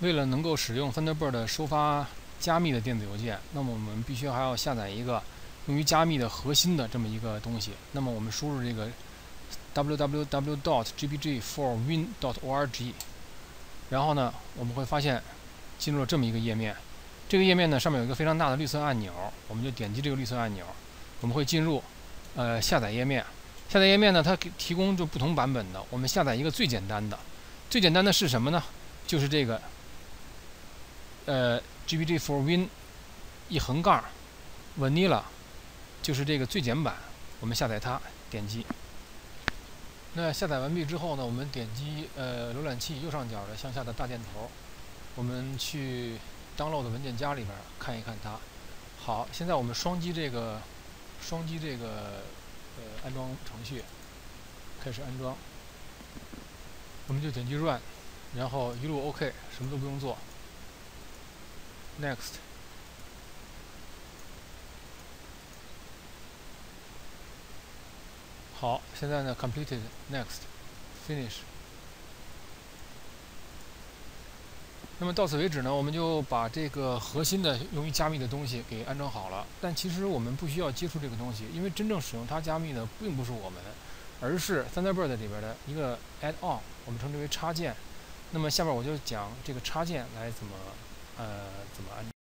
为了能够使用 Thunderbird 收发加密的电子邮件，那么我们必须还要下载一个用于加密的核心的这么一个东西。那么我们输入这个 www.gbg4win.org，然后呢，我们会发现进入了这么一个页面。这个页面呢，上面有一个非常大的绿色按钮，我们就点击这个绿色按钮，我们会进入呃下载页面。下载页面呢，它提供就不同版本的，我们下载一个最简单的。最简单的是什么呢？就是这个呃 GPG for Win 一横杠 Vanilla，就是这个最简版。我们下载它，点击。那下载完毕之后呢，我们点击呃浏览器右上角的向下的大箭头，我们去 Download 文件夹里边看一看它。好，现在我们双击这个双击这个。呃，安装程序，开始安装，我们就点击 Run，然后一路 OK，什么都不用做，Next，好，现在呢 Completed，Next，Finish。那么到此为止呢，我们就把这个核心的用于加密的东西给安装好了。但其实我们不需要接触这个东西，因为真正使用它加密的并不是我们，而是 Thunderbird 里边的一个 add-on，我们称之为插件。那么下面我就讲这个插件来怎么呃怎么安。